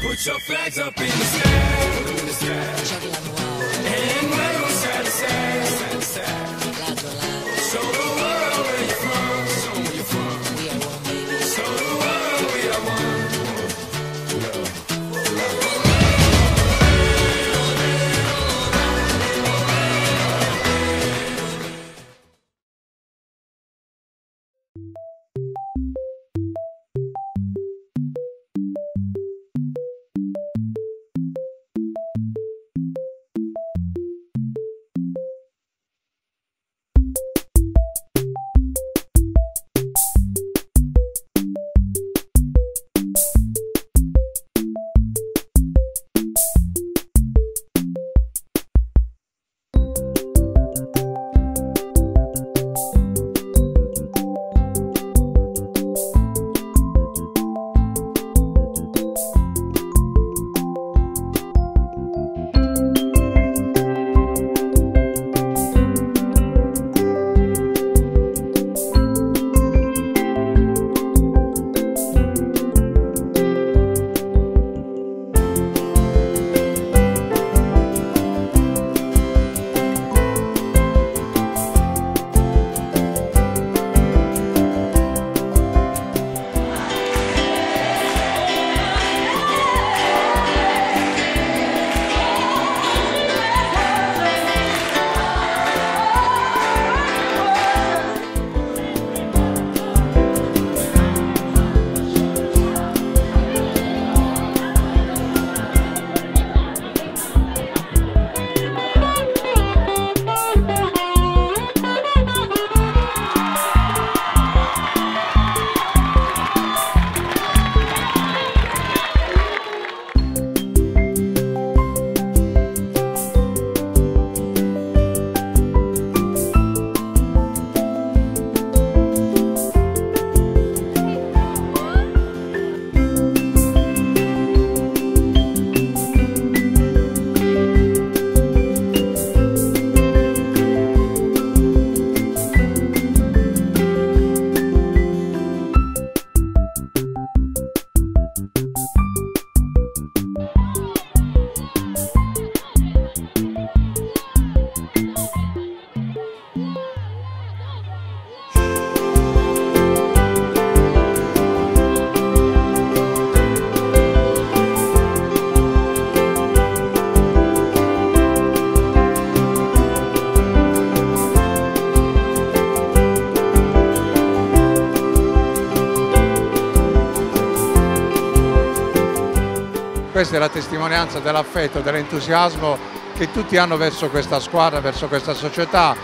Put your flags up in the sky. In the sky. Questa è la testimonianza dell'affetto, dell'entusiasmo che tutti hanno verso questa squadra, verso questa società,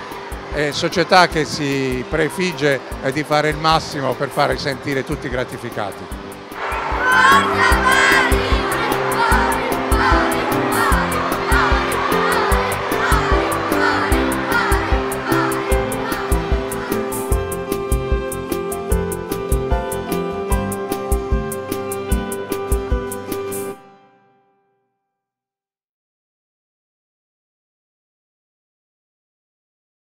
eh, società che si prefigge eh, di fare il massimo per fare sentire tutti gratificati.